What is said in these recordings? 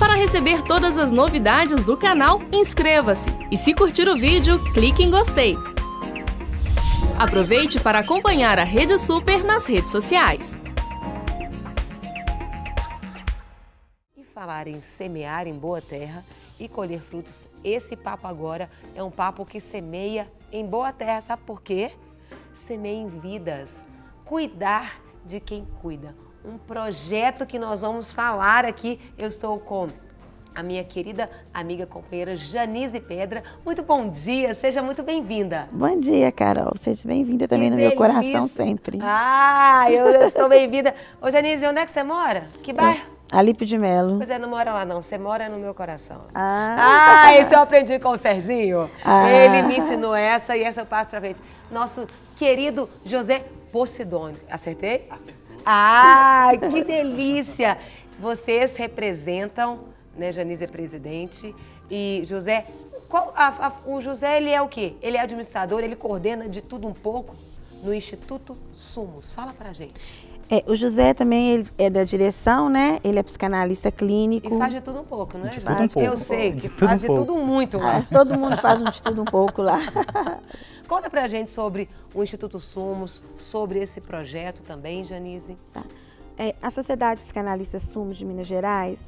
Para receber todas as novidades do canal, inscreva-se e se curtir o vídeo, clique em gostei. Aproveite para acompanhar a Rede Super nas redes sociais. E falar em semear em boa terra e colher frutos, esse papo agora é um papo que semeia em boa terra, sabe por quê? Semeia em vidas, cuidar de quem cuida. Um projeto que nós vamos falar aqui. Eu estou com a minha querida amiga companheira Janise Pedra. Muito bom dia, seja muito bem-vinda. Bom dia, Carol. Seja bem-vinda também que no delícia. meu coração sempre. Ah, eu, estou bem-vinda. Ô, Janise, onde é que você mora? Que bairro? É, Alípio de Melo. Pois é, não mora lá não, você mora no meu coração. Ah, ah isso eu aprendi com o Serginho. Ah. Ele me ensinou essa e essa eu passo pra frente. Nosso querido José Posidônio. Acertei? Acertou. Ah, que delícia! Vocês representam né? Janice é presidente. E José, qual, a, a, o José, ele é o quê? Ele é administrador, ele coordena de tudo um pouco no Instituto Sumos. Fala pra gente. É, o José também ele é da direção, né? Ele é psicanalista clínico. E faz de tudo um pouco, né? De tudo um pouco. Eu sei, que de faz de tudo muito lá. Ah, todo mundo faz um de tudo um pouco lá. Conta pra gente sobre o Instituto Sumos, sobre esse projeto também, Janise. Tá. É, a Sociedade Psicanalista Sumos de Minas Gerais,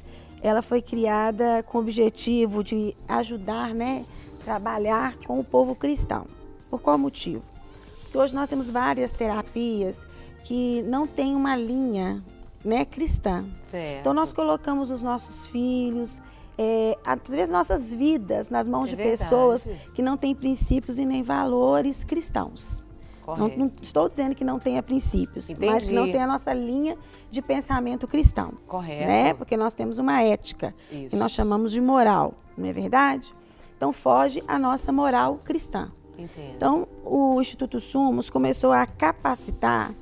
ela foi criada com o objetivo de ajudar, né, trabalhar com o povo cristão. Por qual motivo? Porque hoje nós temos várias terapias que não têm uma linha né, cristã. Certo. Então nós colocamos os nossos filhos, é, às vezes nossas vidas nas mãos é de verdade. pessoas que não têm princípios e nem valores cristãos. Não, não, estou dizendo que não tenha princípios, Entendi. mas que não tenha a nossa linha de pensamento cristão. Correto. Né? Porque nós temos uma ética, Isso. que nós chamamos de moral, não é verdade? Então foge a nossa moral cristã. Entendo. Então o Instituto Sumos começou a capacitar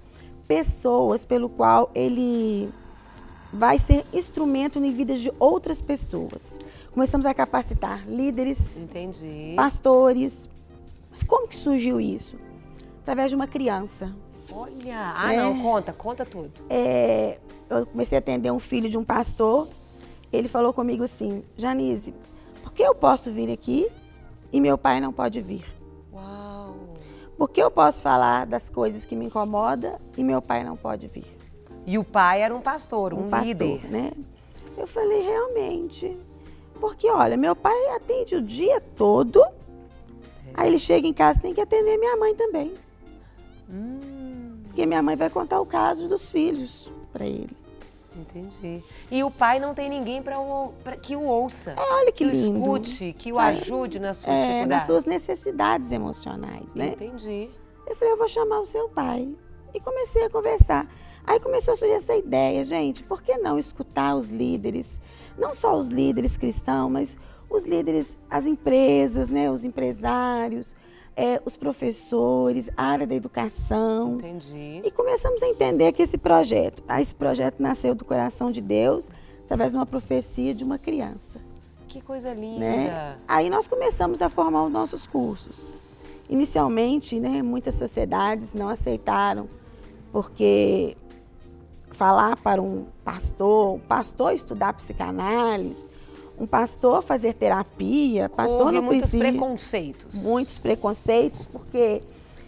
pessoas pelo qual ele vai ser instrumento em vidas de outras pessoas. Começamos a capacitar líderes, Entendi. pastores. Mas como que surgiu isso? através de uma criança. Olha, ah, não, né? conta, conta tudo. É, eu comecei a atender um filho de um pastor. Ele falou comigo assim: Janise, por que eu posso vir aqui e meu pai não pode vir? Uau! Por que eu posso falar das coisas que me incomodam e meu pai não pode vir? E o pai era um pastor, um, um pastor, líder. né? Eu falei, realmente. Porque, olha, meu pai atende o dia todo, é. aí ele chega em casa tem que atender minha mãe também. Hum. Porque minha mãe vai contar o caso dos filhos para ele. Entendi. E o pai não tem ninguém para que o ouça. É, olha que, que lindo. o escute, que o ajude nas suas é, nas suas necessidades emocionais, né? Entendi. Eu falei, eu vou chamar o seu pai. E comecei a conversar. Aí começou a surgir essa ideia, gente, por que não escutar os líderes? Não só os líderes cristãos, mas os líderes, as empresas, né, os empresários, é, os professores, a área da educação. Entendi. E começamos a entender que esse projeto, ah, esse projeto nasceu do coração de Deus, através de uma profecia de uma criança. Que coisa linda! Né? Aí nós começamos a formar os nossos cursos. Inicialmente, né, muitas sociedades não aceitaram, porque falar para um pastor, um pastor estudar psicanálise, um pastor fazer terapia, pastor Houve não muitos precisa, preconceitos. Muitos preconceitos, porque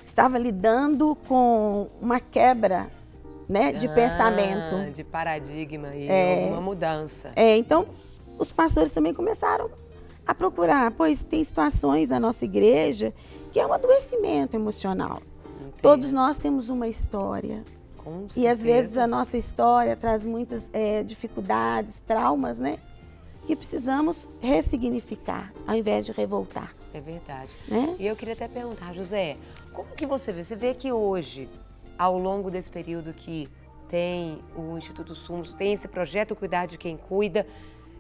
estava lidando com uma quebra né, de ah, pensamento. De paradigma e é, uma mudança. É, então, os pastores também começaram a procurar, pois tem situações na nossa igreja que é um adoecimento emocional. Entendo. Todos nós temos uma história. E às vezes a nossa história traz muitas é, dificuldades, traumas, né? que precisamos ressignificar, ao invés de revoltar. É verdade. Né? E eu queria até perguntar, José, como que você vê? Você vê que hoje, ao longo desse período que tem o Instituto Sumos, tem esse projeto Cuidar de Quem Cuida,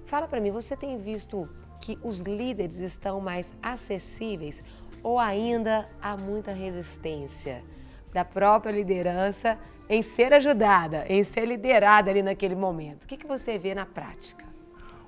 fala para mim, você tem visto que os líderes estão mais acessíveis ou ainda há muita resistência da própria liderança em ser ajudada, em ser liderada ali naquele momento? O que, que você vê na prática?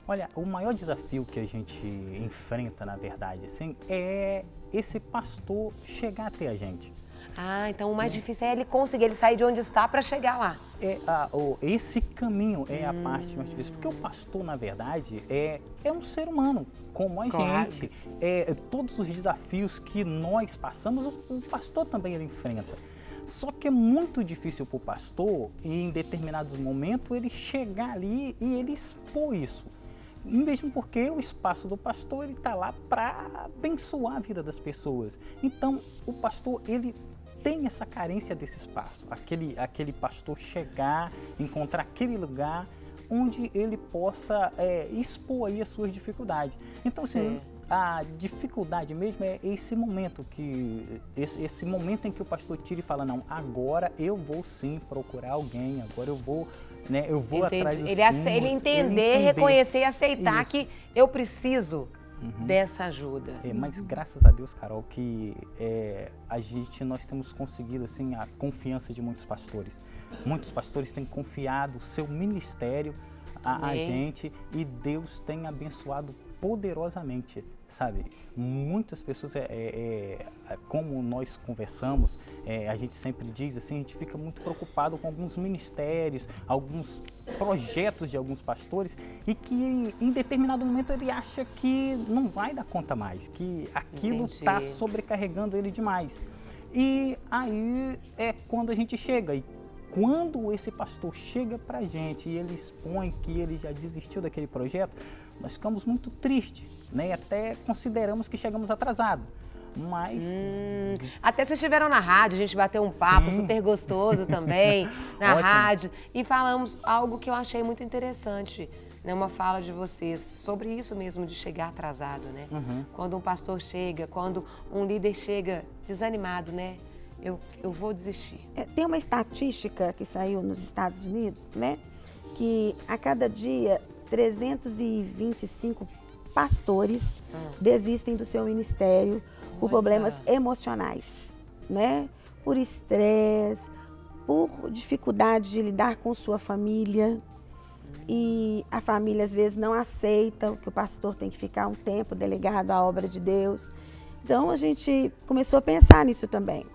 Olha, o maior desafio que a gente enfrenta, na verdade, assim, é esse pastor chegar até a gente. Ah, então o mais é. difícil é ele conseguir, ele sair de onde está para chegar lá. É, a, o, esse caminho é hum. a parte mais difícil, porque o pastor, na verdade, é, é um ser humano, como a claro. gente. É, todos os desafios que nós passamos, o, o pastor também ele enfrenta. Só que é muito difícil para o pastor, em determinados momentos, ele chegar ali e ele expor isso. Mesmo porque o espaço do pastor está lá para abençoar a vida das pessoas. Então, o pastor ele tem essa carência desse espaço, aquele, aquele pastor chegar, encontrar aquele lugar onde ele possa é, expor aí as suas dificuldades. Então, assim, a dificuldade mesmo é esse momento que esse, esse, momento em que o pastor tira e fala não agora eu vou sim procurar alguém agora eu vou né eu vou Entendi. atrás ele, sumos, ele, entender, ele entender reconhecer e aceitar Isso. que eu preciso uhum. dessa ajuda é, mas graças a Deus Carol que é, a gente nós temos conseguido assim a confiança de muitos pastores muitos pastores têm confiado o seu ministério a, a gente e Deus tem abençoado poderosamente, sabe? Muitas pessoas, é, é, é, como nós conversamos, é, a gente sempre diz assim, a gente fica muito preocupado com alguns ministérios, alguns projetos de alguns pastores e que em determinado momento ele acha que não vai dar conta mais, que aquilo está sobrecarregando ele demais. E aí é quando a gente chega e quando esse pastor chega para a gente e ele expõe que ele já desistiu daquele projeto, nós ficamos muito tristes, né? até consideramos que chegamos atrasados. Mas. Hum, até vocês estiveram na rádio, a gente bateu um papo Sim. super gostoso também na rádio e falamos algo que eu achei muito interessante. Né, uma fala de vocês sobre isso mesmo de chegar atrasado, né? Uhum. Quando um pastor chega, quando um líder chega desanimado, né? Eu, eu vou desistir. É, tem uma estatística que saiu nos Estados Unidos, né? Que a cada dia 325 pastores desistem do seu ministério por problemas emocionais, né? Por estresse, por dificuldade de lidar com sua família. E a família às vezes não aceita que o pastor tem que ficar um tempo delegado à obra de Deus. Então a gente começou a pensar nisso também.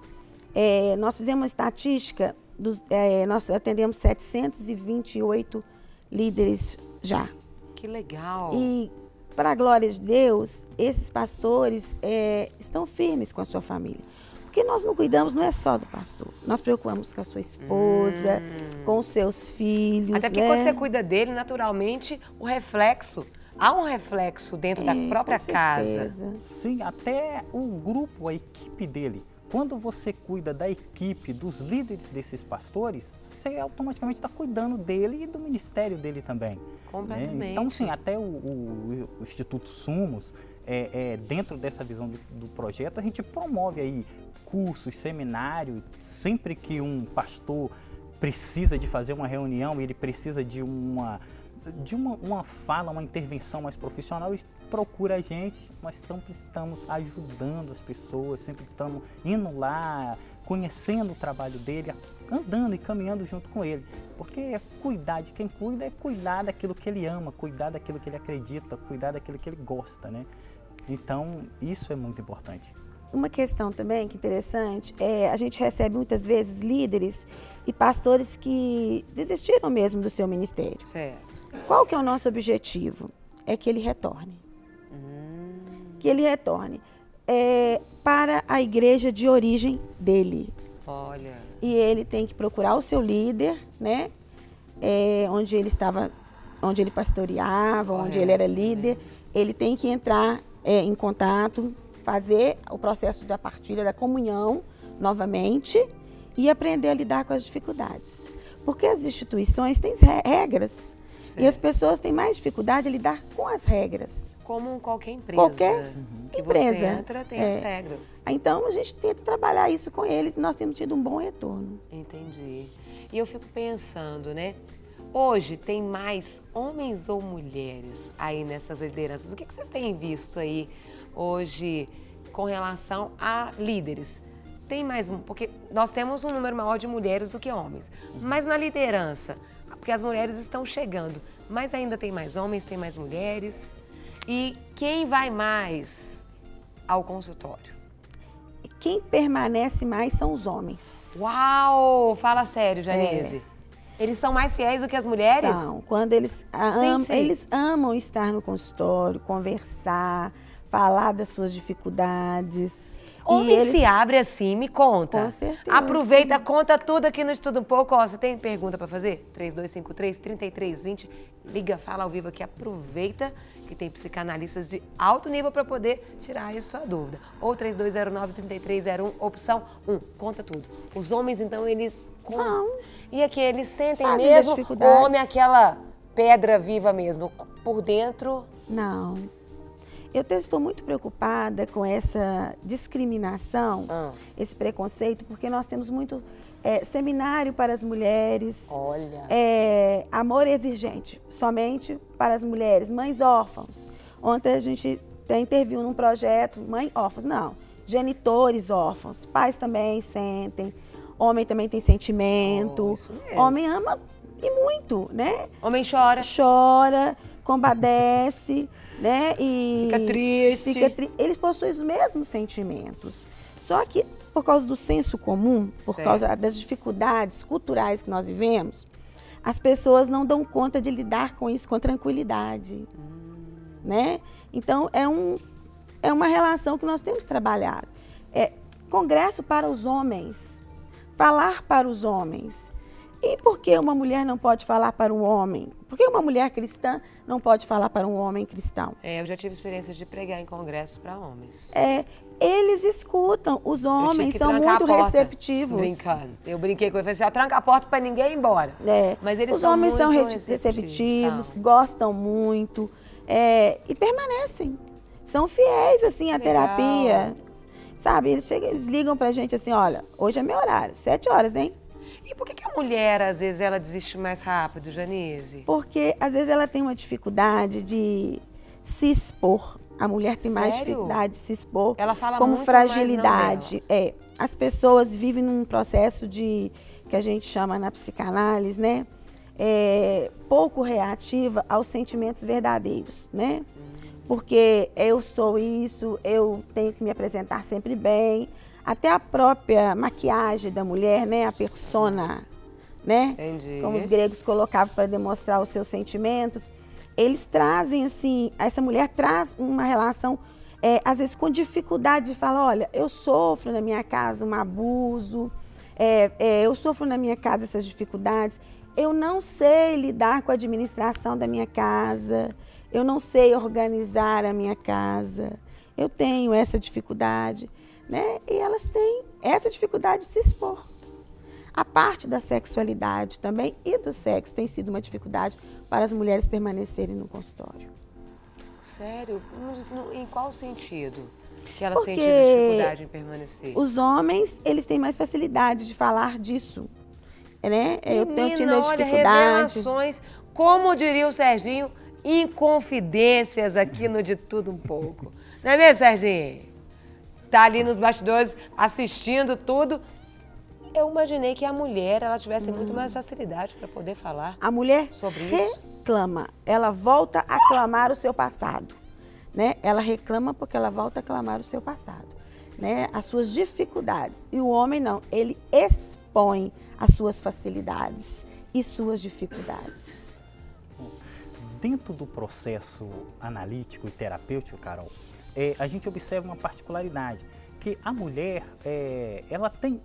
É, nós fizemos uma estatística, dos, é, nós atendemos 728 líderes já. Que legal! E, para a glória de Deus, esses pastores é, estão firmes com a sua família. Porque nós não cuidamos, não é só do pastor. Nós preocupamos com a sua esposa, hum. com os seus filhos. Até porque né? quando você cuida dele, naturalmente, o reflexo há um reflexo dentro é, da própria casa. Sim, até o grupo, a equipe dele. Quando você cuida da equipe, dos líderes desses pastores, você automaticamente está cuidando dele e do ministério dele também. Né? Completamente. Né? Então, sim, até o, o, o Instituto Sumos, é, é, dentro dessa visão do, do, projeto, a gente promove aí cursos, seminários, sempre que um pastor precisa de fazer uma reunião, ele precisa de uma de uma, uma fala, uma intervenção mais profissional, procura a gente. Nós sempre estamos ajudando as pessoas, sempre estamos indo lá, conhecendo o trabalho dele, andando e caminhando junto com ele. Porque é cuidar de quem cuida é cuidar daquilo que ele ama, cuidar daquilo que ele acredita, cuidar daquilo que ele gosta, né? Então, isso é muito importante. Uma questão também que é interessante é a gente recebe muitas vezes líderes e pastores que desistiram mesmo do seu ministério. Certo. Qual que é o nosso objetivo? É que ele retorne. Hum. Que ele retorne é, para a igreja de origem dele. Olha. E ele tem que procurar o seu líder, né? É, onde ele estava, onde ele pastoreava, onde ele era líder. Ele tem que entrar é, em contato, fazer o processo da partilha, da comunhão novamente e aprender a lidar com as dificuldades. Porque as instituições têm regras. E as pessoas têm mais dificuldade em lidar com as regras. Como qualquer empresa. Qualquer uhum. que empresa. Você entra, tem é. as regras. Então a gente tenta trabalhar isso com eles e nós temos tido um bom retorno. Entendi. E eu fico pensando, né? Hoje tem mais homens ou mulheres aí nessas lideranças? O que vocês têm visto aí hoje com relação a líderes? Tem mais, porque nós temos um número maior de mulheres do que homens. Mas na liderança, porque as mulheres estão chegando, mas ainda tem mais homens, tem mais mulheres. E quem vai mais ao consultório? quem permanece mais são os homens. Uau! Fala sério, Janice. É. Eles são mais fiéis do que as mulheres? São. Quando eles, amam, eles amam estar no consultório, conversar, falar das suas dificuldades. Homem eles... se abre assim, me conta. Com certeza. Aproveita, conta tudo aqui no Estudo Um Pouco. Ó, você tem pergunta para fazer? 3253-3320. Liga, fala ao vivo aqui. Aproveita que tem psicanalistas de alto nível para poder tirar a sua dúvida. Ou 3209-3301, opção 1. Conta tudo. Os homens, então, eles... Não. E aqui, eles sentem mesmo o homem aquela pedra viva mesmo. Por dentro... Não. Eu estou muito preocupada com essa discriminação, ah. esse preconceito, porque nós temos muito é, seminário para as mulheres. Olha. É, amor exigente, somente para as mulheres, mães órfãos. Ontem a gente interviu num projeto, mãe órfãos, não, genitores órfãos, pais também sentem, homem também tem sentimento, oh, homem ama e muito, né? Homem chora. Chora, compadece né? E fica triste. Fica tri... Eles possuem os mesmos sentimentos. Só que por causa do senso comum, por certo. causa das dificuldades culturais que nós vivemos, as pessoas não dão conta de lidar com isso com tranquilidade, hum. né? Então é um é uma relação que nós temos trabalhado. É congresso para os homens, falar para os homens. E por que uma mulher não pode falar para um homem? Por que uma mulher cristã não pode falar para um homem cristão? É, eu já tive experiência de pregar em congresso para homens. É, eles escutam, os homens são muito receptivos. Brincando. Eu brinquei com ele, falei assim, ó, tranca a porta para ninguém ir embora. É, Mas eles os são homens são receptivos, receptivos são. gostam muito é, e permanecem. São fiéis, assim, à Legal. terapia. Sabe, eles, chegam, eles ligam pra gente assim, olha, hoje é meu horário, sete horas, hein? E por que, que a mulher, às vezes, ela desiste mais rápido, Janise? Porque, às vezes, ela tem uma dificuldade de se expor. A mulher tem Sério? mais dificuldade de se expor ela fala como muito fragilidade. É, as pessoas vivem num processo de que a gente chama na psicanálise, né? É, pouco reativa aos sentimentos verdadeiros, né? Porque eu sou isso, eu tenho que me apresentar sempre bem, até a própria maquiagem da mulher, né? A persona, né? Entendi. Como os gregos colocavam para demonstrar os seus sentimentos. Eles trazem, assim, essa mulher traz uma relação, é, às vezes, com dificuldade de falar, olha, eu sofro na minha casa um abuso, é, é, eu sofro na minha casa essas dificuldades, eu não sei lidar com a administração da minha casa, eu não sei organizar a minha casa, eu tenho essa dificuldade né? E elas têm essa dificuldade de se expor. A parte da sexualidade também e do sexo tem sido uma dificuldade para as mulheres permanecerem no consultório. Sério? em qual sentido? Que elas Porque têm tido dificuldade em permanecer? Os homens, eles têm mais facilidade de falar disso. Né? Menina, Eu tenho tido a dificuldade. Revelações, como diria o Serginho, inconfidências aqui no De Tudo Um Pouco. Não é mesmo, Serginho? Tá ali nos bastidores assistindo tudo. Eu imaginei que a mulher ela tivesse muito mais facilidade para poder falar. A mulher sobre reclama, isso. ela volta a clamar o seu passado, né? Ela reclama porque ela volta a clamar o seu passado, né? As suas dificuldades. E o homem não, ele expõe as suas facilidades e suas dificuldades. Dentro do processo analítico e terapêutico, Carol, é, a gente observa uma particularidade, que a mulher, é, ela tem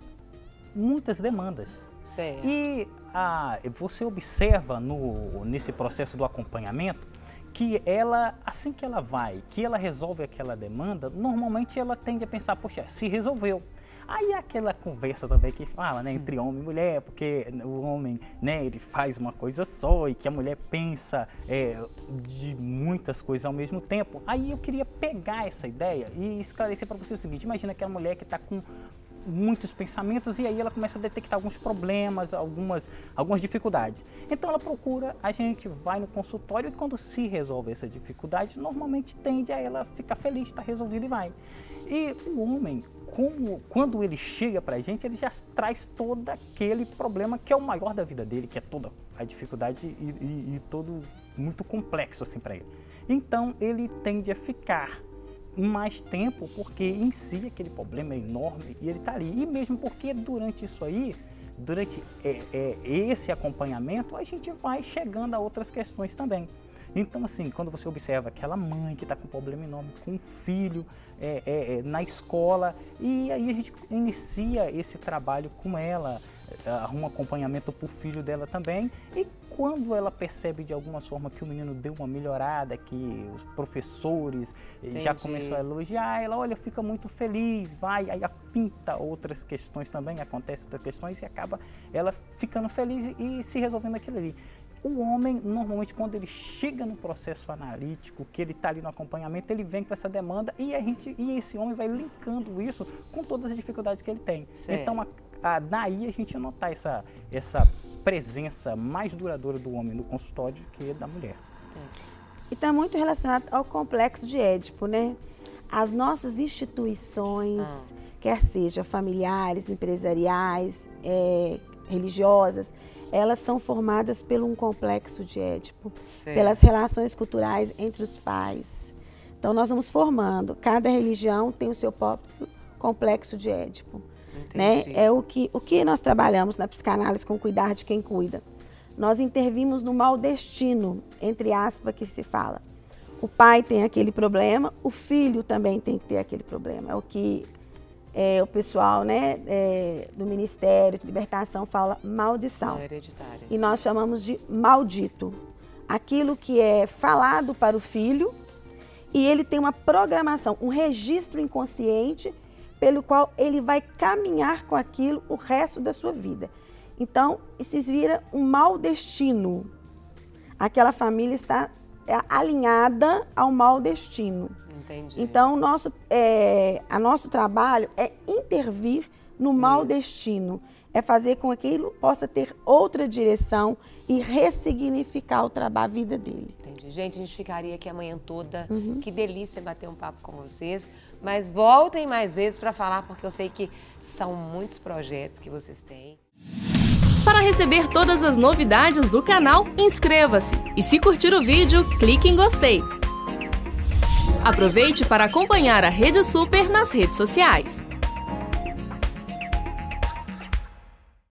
muitas demandas. Certo. E a, você observa no, nesse processo do acompanhamento que ela, assim que ela vai, que ela resolve aquela demanda, normalmente ela tende a pensar, poxa, se resolveu. Aí aquela conversa também que fala, né, entre homem e mulher, porque o homem, né, ele faz uma coisa só e que a mulher pensa é, de muitas coisas ao mesmo tempo. Aí eu queria pegar essa ideia e esclarecer para você o seguinte: imagina aquela mulher que está com muitos pensamentos e aí ela começa a detectar alguns problemas, algumas, algumas dificuldades. Então ela procura, a gente vai no consultório e quando se resolve essa dificuldade, normalmente tende a ela ficar feliz, está resolvido e vai. E o homem, como, quando ele chega para a gente, ele já traz todo aquele problema que é o maior da vida dele, que é toda a dificuldade e, e, e todo muito complexo assim para ele. Então ele tende a ficar mais tempo, porque em si aquele problema é enorme e ele está ali. E mesmo porque durante isso aí, durante é, é, esse acompanhamento, a gente vai chegando a outras questões também. Então, assim, quando você observa aquela mãe que está com problema enorme com um filho é, é, é, na escola, e aí a gente inicia esse trabalho com ela, arruma acompanhamento para o filho dela também, e quando ela percebe de alguma forma que o menino deu uma melhorada, que os professores eh, Entendi. já começaram a elogiar, ela olha, fica muito feliz, vai, aí pinta outras questões também, acontecem outras questões e acaba ela ficando feliz e, e se resolvendo aquilo ali. O homem, normalmente, quando ele chega no processo analítico, que ele está ali no acompanhamento, ele vem com essa demanda e, a gente, e esse homem vai linkando isso com todas as dificuldades que ele tem. Certo. Então, a, a, daí a gente notar essa, essa presença mais duradoura do homem no consultório que da mulher. E está muito relacionado ao complexo de Édipo, né? As nossas instituições, ah. quer seja familiares, empresariais, é, religiosas, elas são formadas por um complexo de Édipo, Sim. pelas relações culturais entre os pais. Então nós vamos formando, cada religião tem o seu próprio complexo de Édipo. Né? É o que, o que nós trabalhamos na psicanálise com cuidar de quem cuida. Nós intervimos no mal destino, entre aspas, que se fala. O pai tem aquele problema, o filho também tem que ter aquele problema. É o que é, o pessoal né, é, do Ministério de Libertação fala maldição. É e nós chamamos de maldito. Aquilo que é falado para o filho e ele tem uma programação, um registro inconsciente pelo qual ele vai caminhar com aquilo o resto da sua vida. Então, isso vira um mau destino. Aquela família está alinhada ao mau destino. Entendi. Então, nosso, é, a nosso trabalho é intervir no mau Isso. destino, é fazer com que ele possa ter outra direção e ressignificar o trabalho, a vida dele. Entendi. Gente, a gente ficaria aqui amanhã toda. Uhum. Que delícia bater um papo com vocês. Mas voltem mais vezes para falar, porque eu sei que são muitos projetos que vocês têm. Para receber todas as novidades do canal, inscreva-se. E se curtir o vídeo, clique em gostei. Aproveite para acompanhar a Rede Super nas redes sociais.